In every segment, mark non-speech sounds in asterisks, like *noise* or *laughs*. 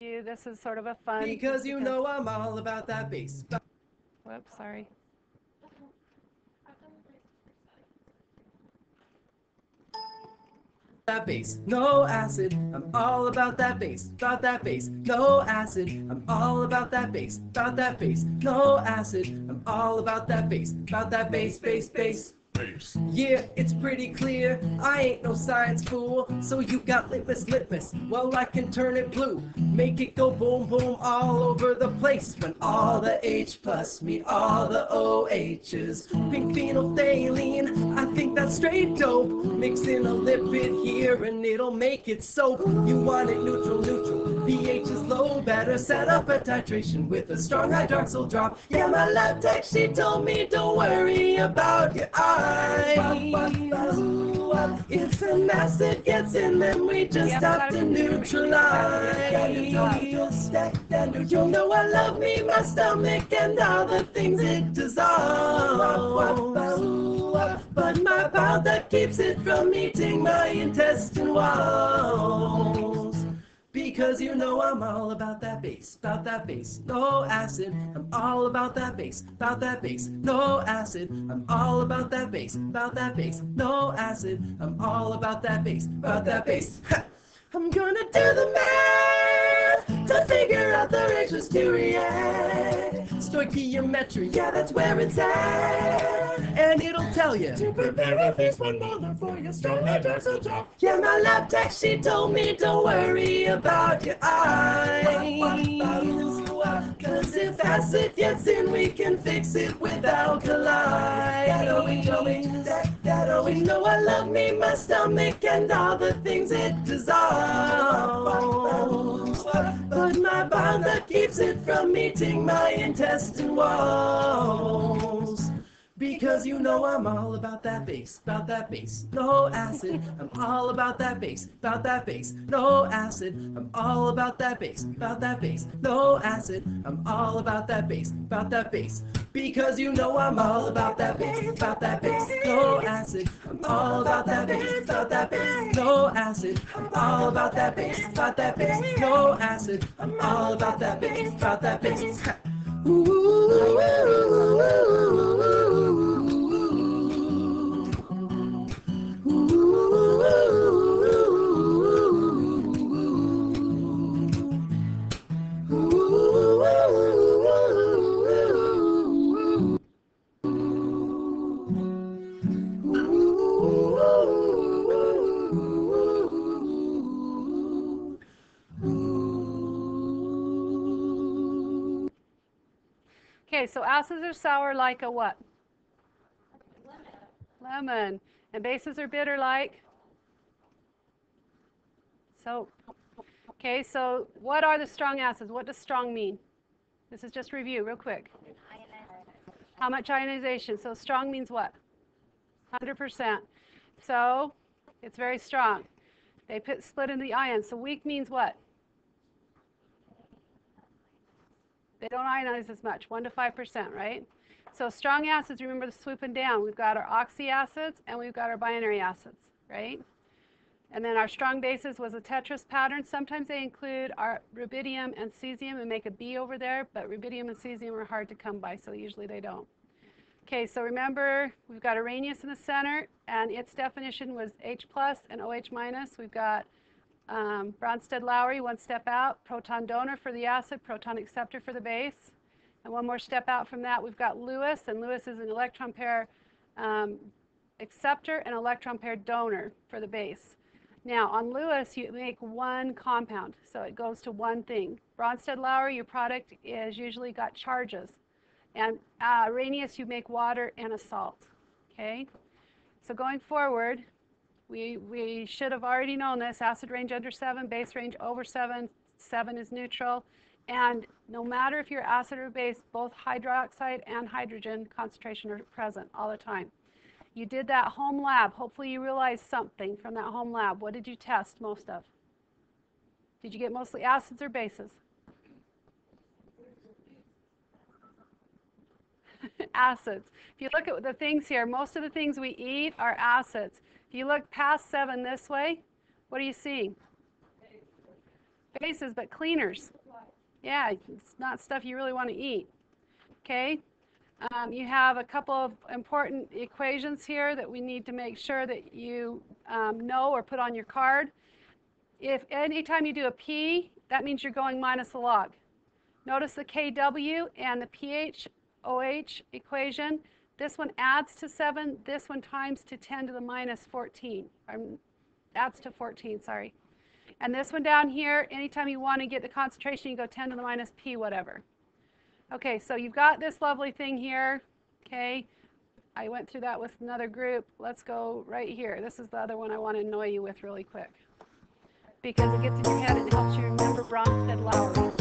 you. This is sort of a fun. Because you know I'm all about that bass. Whoops, sorry. that bass, no acid. I'm all about that bass, about that bass, no acid. I'm all about that bass, about that bass, no acid. I'm all about that bass, about that bass, bass, bass. Yeah, it's pretty clear. I ain't no science fool. So you got litmus, litmus. Well, I can turn it blue. Make it go boom, boom all over the place. When all the H plus meet all the OHs. Pink phenolphthalein, I think that's straight dope. Mix in a lipid here and it'll make it soap. You want it neutral, neutral pH is low, better set up a titration with a strong hydroxyl drop. Yeah, my lab tech, she told me don't worry about your eyes. If an acid gets in them, we just have to neutralize. You know I love me, my stomach, and all the things it dissolves. But my powder keeps it from eating my intestine walls. Because you know I'm all about that bass, about that bass, no acid. I'm all about that bass, about that bass, no acid. I'm all about that bass, about that bass, no acid. I'm all about that bass, about that bass. I'm gonna do the math to figure out the ratios to react. Stoichiometry, yeah, that's where it's at. And it'll tell you to prepare at least one molar for your hydroxyl drop. Yeah, my lab tech, she told me don't worry about your eyes. Cause if acid gets in, we can fix it with alkali. That always, always, that, that always know I love me, my stomach, and all the things it dissolves. Bond that keeps it from meeting my intestine walls. Because you know I'm all about that bass, about that bass, no acid. I'm all about that bass, about that bass, no acid. I'm all about that bass, about that bass, no acid. I'm all about that bass, about that bass. Because you know I'm all about that bass, about that bass, no acid. I'm all about that bass, about that bass, no acid. I'm all about that bass, about that bass, no acid. I'm all about that bass, about that bass. Ooh, ooh, ooh, Okay, sour like a what? Lemon. Lemon. And bases are bitter like? Soap. Okay, so what are the strong acids? What does strong mean? This is just review, real quick. How much ionization? So strong means what? 100%. So it's very strong. They put split in the ions. So weak means what? They don't ionize as much, 1 to 5%, right? So strong acids, remember the swooping down. We've got our oxy acids and we've got our binary acids, right? And then our strong bases was a tetris pattern. Sometimes they include our rubidium and cesium and make a B over there, but rubidium and cesium are hard to come by, so usually they don't. Okay, so remember we've got Arrhenius in the center, and its definition was H plus and OH minus. We've got um, Bronsted-Lowry, one step out, proton donor for the acid, proton acceptor for the base. And one more step out from that, we've got Lewis, and Lewis is an electron pair um, acceptor and electron pair donor for the base. Now, on Lewis, you make one compound, so it goes to one thing. Bronsted-Lowry, your product is usually got charges. And uh, Arrhenius, you make water and a salt, okay? So going forward, we, we should have already known this. Acid range under 7, base range over 7. 7 is neutral. And no matter if you're acid or base, both hydroxide and hydrogen concentration are present all the time. You did that home lab. Hopefully you realized something from that home lab. What did you test most of? Did you get mostly acids or bases? *laughs* acids. If you look at the things here, most of the things we eat are acids. If you look past 7 this way, what do you see? bases, but cleaners. Yeah, it's not stuff you really want to eat. Okay? Um, you have a couple of important equations here that we need to make sure that you um, know or put on your card. If anytime you do a P, that means you're going minus a log. Notice the KW and the pH OH equation. This one adds to 7, this one times to 10 to the minus 14. Um, adds to 14, sorry. And this one down here, anytime you want to get the concentration, you go 10 to the minus P whatever. Okay, so you've got this lovely thing here. Okay, I went through that with another group. Let's go right here. This is the other one I want to annoy you with really quick. Because it gets in your head and helps you remember Bronsted Lowry.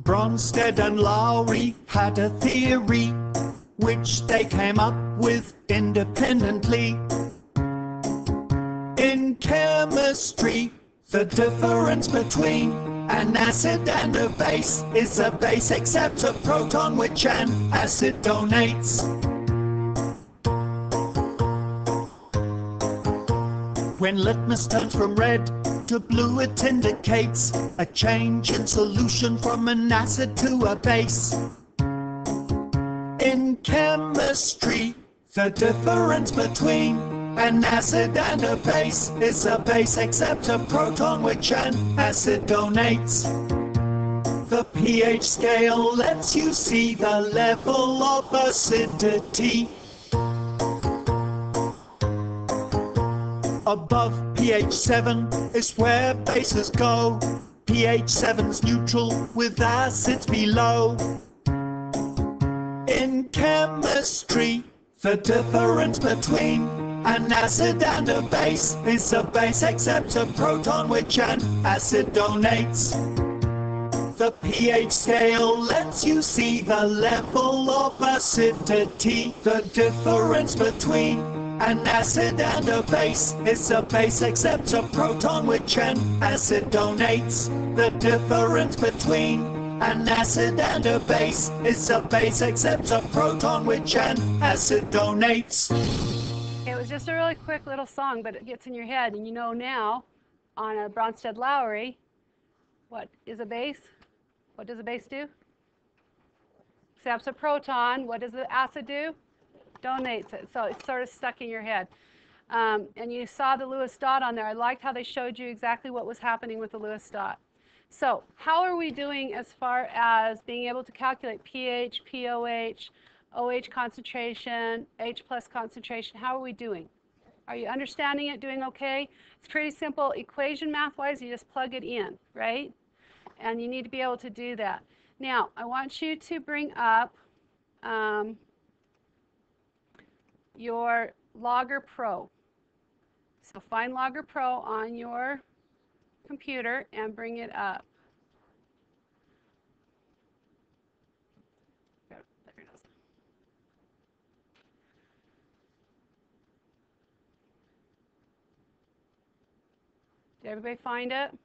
Bronsted and Lowry had a theory which they came up with independently. In chemistry, the difference between an acid and a base is a base except a proton which an acid donates. When litmus turns from red to blue, it indicates a change in solution from an acid to a base. In chemistry, the difference between an acid and a base is a base except a proton which an acid donates. The pH scale lets you see the level of acidity. Above pH 7 is where bases go. pH 7's neutral with acids below. In chemistry, the difference between an acid and a base is a base except a proton which an acid donates. The pH scale lets you see the level of acidity. The difference between an acid and a base is a base except a proton which an acid donates. The difference between an acid and a base. It's a base except a proton which an acid donates. It was just a really quick little song, but it gets in your head, and you know now on a Bronsted Lowry, what is a base? What does a base do? Accepts a proton. What does the acid do? Donates it. So it's sort of stuck in your head. Um, and you saw the Lewis dot on there. I liked how they showed you exactly what was happening with the Lewis dot. So how are we doing as far as being able to calculate pH, POH, OH concentration, H plus concentration? How are we doing? Are you understanding it, doing okay? It's pretty simple equation math-wise. You just plug it in, right? And you need to be able to do that. Now, I want you to bring up um, your Logger Pro. So find Logger Pro on your computer and bring it up. Did everybody find it?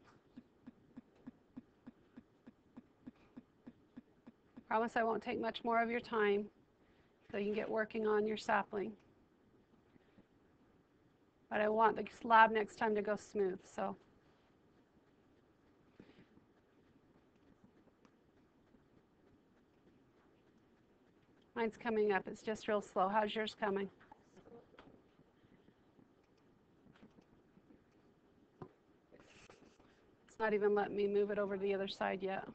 Promise I won't take much more of your time so you can get working on your sapling. But I want the slab next time to go smooth, so. Mine's coming up. It's just real slow. How's yours coming? It's not even letting me move it over to the other side yet.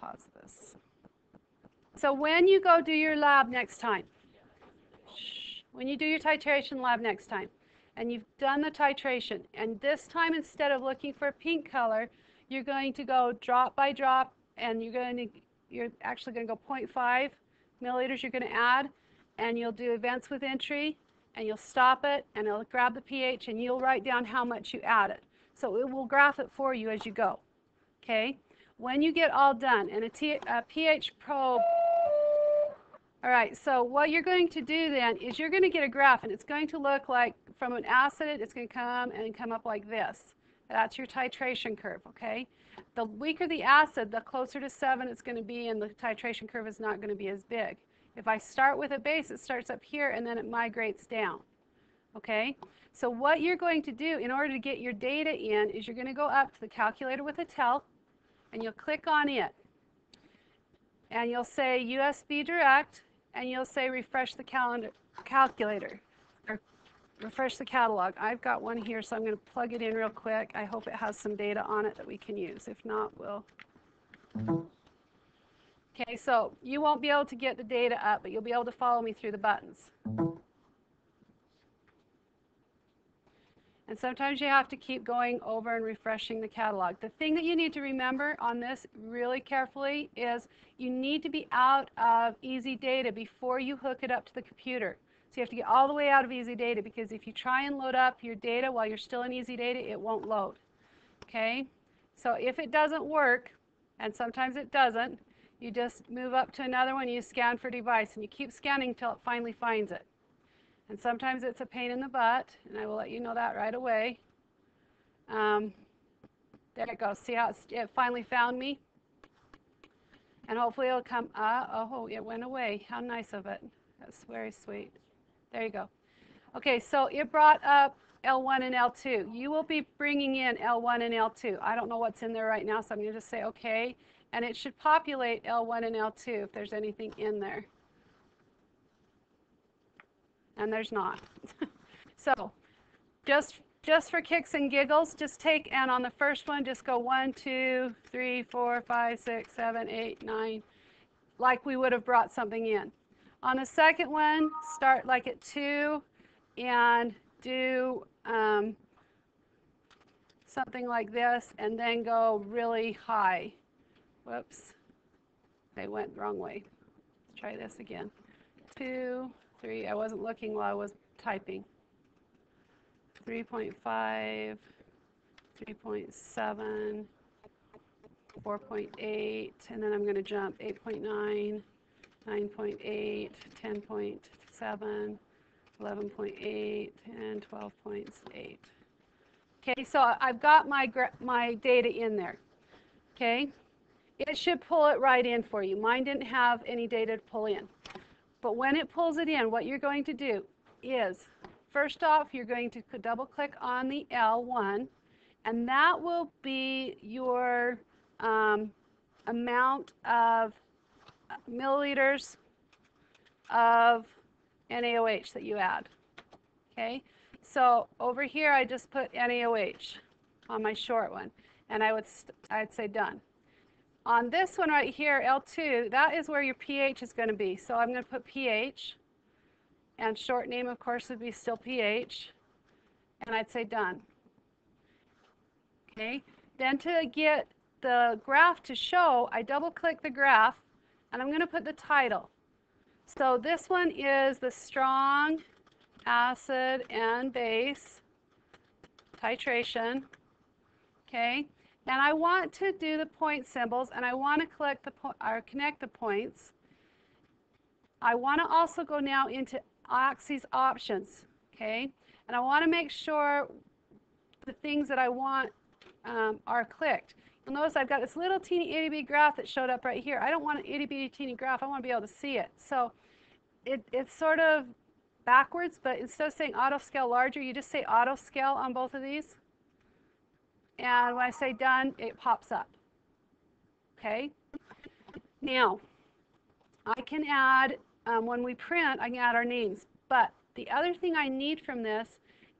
Pause this. So when you go do your lab next time, when you do your titration lab next time, and you've done the titration, and this time instead of looking for a pink color, you're going to go drop by drop, and you're going to you're actually going to go 0.5 milliliters you're going to add, and you'll do events with entry, and you'll stop it, and it'll grab the pH, and you'll write down how much you added. So it will graph it for you as you go. Okay? When you get all done, and a, T, a pH probe, all right, so what you're going to do then is you're going to get a graph, and it's going to look like from an acid, it's going to come and come up like this. That's your titration curve, okay? The weaker the acid, the closer to 7 it's going to be, and the titration curve is not going to be as big. If I start with a base, it starts up here, and then it migrates down. Okay? So what you're going to do in order to get your data in is you're going to go up to the calculator with a tel and you'll click on it. And you'll say USB direct and you'll say refresh the calendar calculator or refresh the catalog. I've got one here so I'm going to plug it in real quick. I hope it has some data on it that we can use. If not, we'll Okay, so you won't be able to get the data up, but you'll be able to follow me through the buttons. And sometimes you have to keep going over and refreshing the catalog. The thing that you need to remember on this really carefully is you need to be out of Easy Data before you hook it up to the computer. So you have to get all the way out of Easy Data because if you try and load up your data while you're still in Easy Data, it won't load. Okay? So if it doesn't work, and sometimes it doesn't, you just move up to another one, you scan for device, and you keep scanning until it finally finds it. And sometimes it's a pain in the butt, and I will let you know that right away. Um, there it goes. See how it finally found me? And hopefully it'll come, uh, oh, it went away. How nice of it. That's very sweet. There you go. Okay, so it brought up L1 and L2. You will be bringing in L1 and L2. I don't know what's in there right now, so I'm going to just say OK. And it should populate L1 and L2 if there's anything in there and there's not. *laughs* so just just for kicks and giggles, just take and on the first one, just go one, two, three, four, five, six, seven, eight, nine, like we would have brought something in. On the second one, start like at two and do um, something like this and then go really high. Whoops, they went the wrong way. Let's try this again. Two, three. I wasn't looking while I was typing. 3.5, 3.7, 4.8, and then I'm going to jump 8.9, 9.8, 10.7, 11.8, and 12.8. Okay, so I've got my, my data in there. Okay, it should pull it right in for you. Mine didn't have any data to pull in. But when it pulls it in, what you're going to do is, first off, you're going to double click on the L1, and that will be your um, amount of milliliters of NaOH that you add. Okay, so over here I just put NaOH on my short one, and I would I'd say done. On this one right here, L2, that is where your pH is going to be. So I'm going to put pH, and short name, of course, would be still pH, and I'd say done. Okay, then to get the graph to show, I double click the graph, and I'm going to put the title. So this one is the strong acid and base titration. Okay, and I want to do the point symbols, and I want to collect the or connect the points. I want to also go now into Axes options, okay? And I want to make sure the things that I want um, are clicked. You'll notice I've got this little teeny itty bitty graph that showed up right here. I don't want an itty bitty teeny graph. I want to be able to see it. So it, it's sort of backwards, but instead of saying auto scale larger, you just say auto scale on both of these. And when I say done, it pops up. Okay? Now, I can add, um, when we print, I can add our names. But the other thing I need from this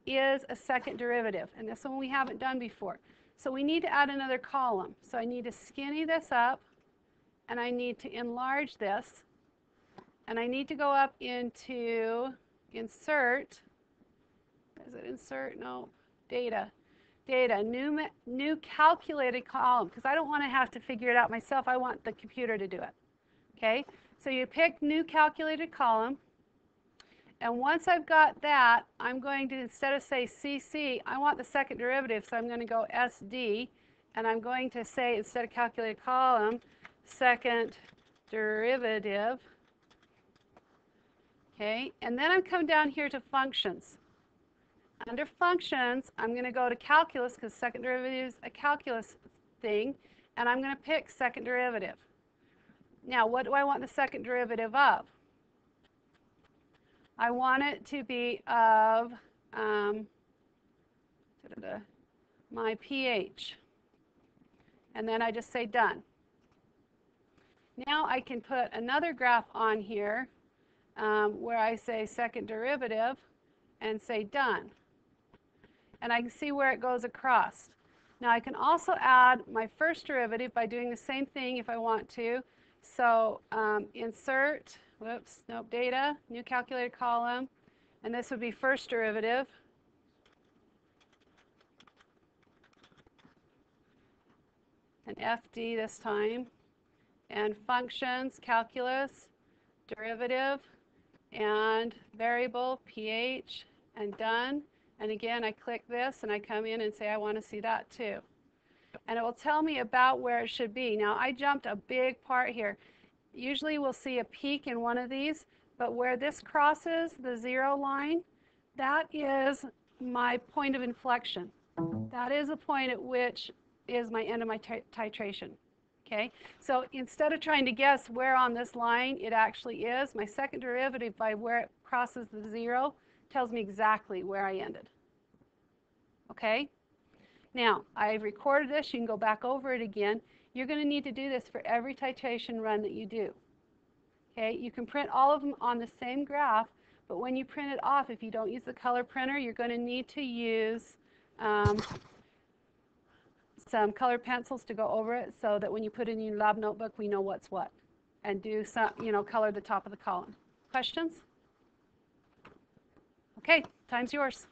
is a second derivative. And this one we haven't done before. So we need to add another column. So I need to skinny this up. And I need to enlarge this. And I need to go up into insert. Is it insert? No. Data data, new, new calculated column, because I don't want to have to figure it out myself. I want the computer to do it. Okay, so you pick new calculated column. And once I've got that, I'm going to, instead of say CC, I want the second derivative, so I'm going to go SD, and I'm going to say, instead of calculated column, second derivative. Okay, and then I'm coming down here to functions. Under functions, I'm going to go to calculus because second derivative is a calculus thing, and I'm going to pick second derivative. Now, what do I want the second derivative of? I want it to be of um, da-da-da, my pH. And then I just say done. Now I can put another graph on here um, where I say second derivative and say done. And I can see where it goes across. Now I can also add my first derivative by doing the same thing if I want to. So um, insert, whoops, nope, data, new calculated column, and this would be first derivative. And FD this time. And functions, calculus, derivative, and variable, pH, and done. And again, I click this and I come in and say I want to see that too. And it will tell me about where it should be. Now, I jumped a big part here. Usually we'll see a peak in one of these, but where this crosses the zero line, that is my point of inflection. That is a point at which is my end of my titration. Okay, so instead of trying to guess where on this line it actually is, my second derivative by where it crosses the zero tells me exactly where I ended. Okay, now I've recorded this, you can go back over it again. You're going to need to do this for every titration run that you do. Okay, you can print all of them on the same graph, but when you print it off, if you don't use the color printer, you're going to need to use um, some colored pencils to go over it so that when you put it in your lab notebook, we know what's what. And do some, you know, color the top of the column. Questions? Okay, time's yours.